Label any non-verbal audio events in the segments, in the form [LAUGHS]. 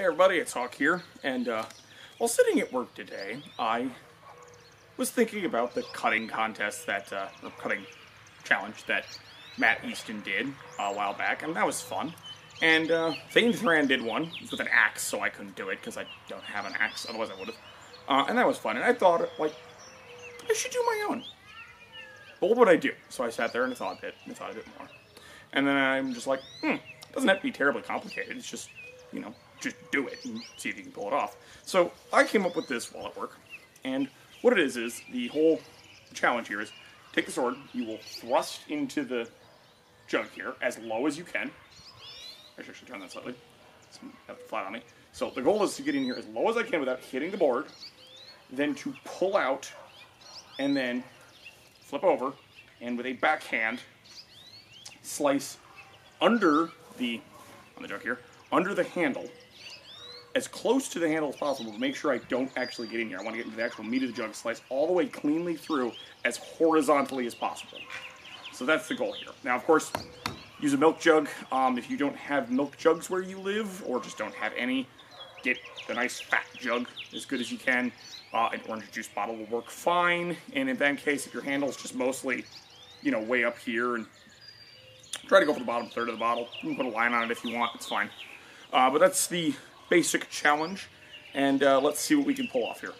Hey everybody, it's Hawk here, and uh, while sitting at work today, I was thinking about the cutting contest that, uh, or cutting challenge that Matt Easton did a while back, and that was fun. And uh, Thegn Thrand did one with an axe, so I couldn't do it because I don't have an axe. Otherwise, I would have. Uh, and that was fun. And I thought, like, I should do my own. But what would I do? So I sat there and I thought a bit, and I thought a bit more. And then I'm just like, hmm, doesn't have to be terribly complicated. It's just, you know, just do it and see if you can pull it off. So I came up with this while at work. And what it is, is the whole challenge here is take the sword, you will thrust into the jug here as low as you can. I should turn that slightly. It's flat on me. So the goal is to get in here as low as I can without hitting the board, then to pull out, and then flip over, and with a backhand, slice under the, on the jug here, under the handle, as close to the handle as possible to make sure I don't actually get in here. I want to get into the actual meat of the jug, slice all the way cleanly through as horizontally as possible. So that's the goal here. Now, of course, use a milk jug. Um, if you don't have milk jugs where you live, or just don't have any, get a nice fat jug as good as you can. Uh, an orange juice bottle will work fine. And in that case, if your handle's just mostly, you know, way up here, and try to go for the bottom third of the bottle. You can put a line on it if you want. It's fine. Uh, but that's the basic challenge, and uh, let's see what we can pull off here.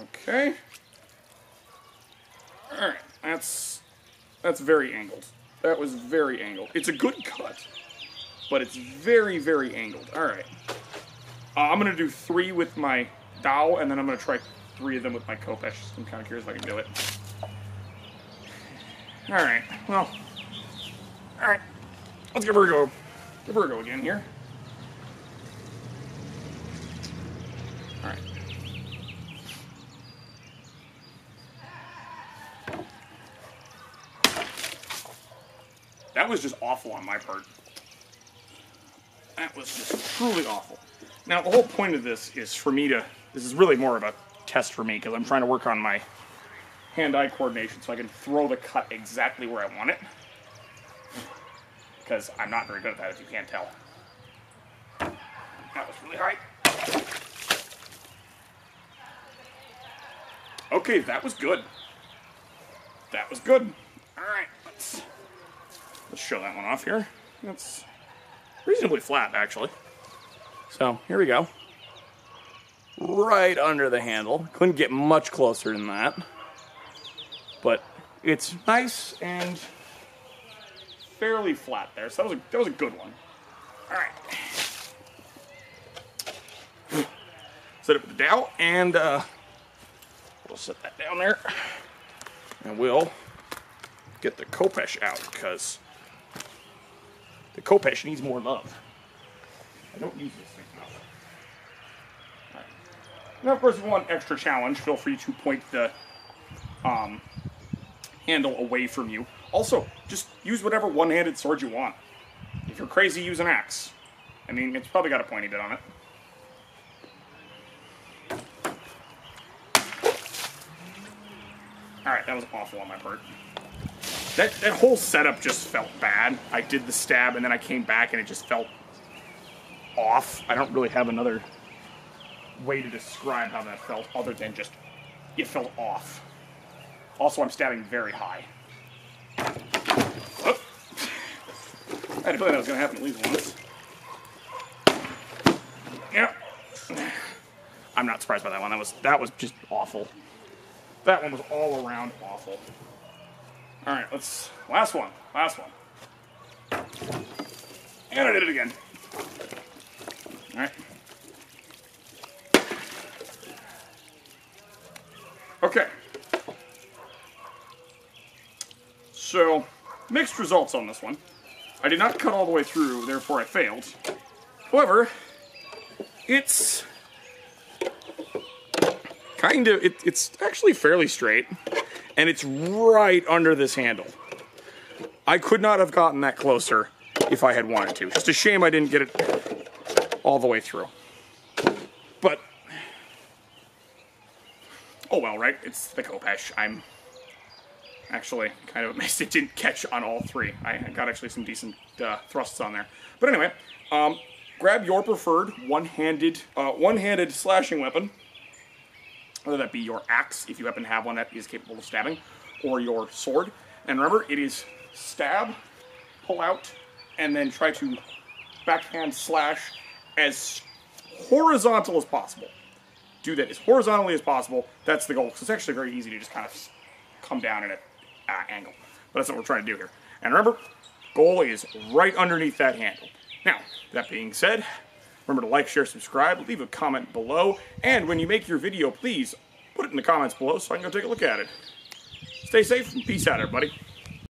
Okay. All right, that's that's very angled. That was very angled. It's a good cut, but it's very, very angled. All right. Uh, I'm gonna do three with my dowel, and then I'm gonna try three of them with my Khopesh. I'm kind of curious if I can do it. All right. Well. All right. Let's give her a go. Give her a go again here. All right. That was just awful on my part. That was just truly awful. Now, the whole point of this is for me to. This is really more of a test for me because I'm trying to work on my hand-eye coordination so I can throw the cut exactly where I want it. Because I'm not very good at that, if you can't tell. That was really high. Okay, that was good. That was good. All right, let's let's show that one off here. That's reasonably flat, actually. So here we go. Right under the handle. Couldn't get much closer than that. But it's nice and fairly flat there. So that was a, that was a good one. All right. Set up the dowel and uh, we'll set that down there. And we'll get the Khopesh out because the Khopesh needs more love. I don't use this thing enough. Right. Now, of course, if you want extra challenge, feel free to point the um, handle away from you. Also, just use whatever one-handed sword you want. If you're crazy, use an axe. I mean, it's probably got a pointy bit on it. Alright, that was awful on my part. That, that whole setup just felt bad. I did the stab, and then I came back, and it just felt off. I don't really have another way to describe how that felt other than just it felt off. Also, I'm stabbing very high. Oh. I had a feeling that was going to happen at least once. Yep. I'm not surprised by that one. That was that was just awful. That one was all around awful. All right, let's last one. Last one. And I did it again. All right. Okay. So, mixed results on this one. I did not cut all the way through, therefore I failed. However, it's kind of, it, it's actually fairly straight, and it's right under this handle. I could not have gotten that closer if I had wanted to. Just a shame I didn't get it all the way through. But, oh well, right? It's the Khopesh. I'm Actually, kind of amazed [LAUGHS] it didn't catch on all three. I got actually some decent uh, thrusts on there. But anyway, um, grab your preferred one-handed, uh, one-handed slashing weapon, whether that be your axe, if you happen to have one that is capable of stabbing, or your sword. And remember, it is stab, pull out, and then try to backhand slash as horizontal as possible. Do that as horizontally as possible. That's the goal, because it's actually very easy to just kind of come down at an uh, angle. But that's what we're trying to do here. And remember, goal is right underneath that handle. Now, that being said, remember to like, share, subscribe, leave a comment below, and when you make your video, please put it in the comments below so I can go take a look at it. Stay safe and peace out, everybody.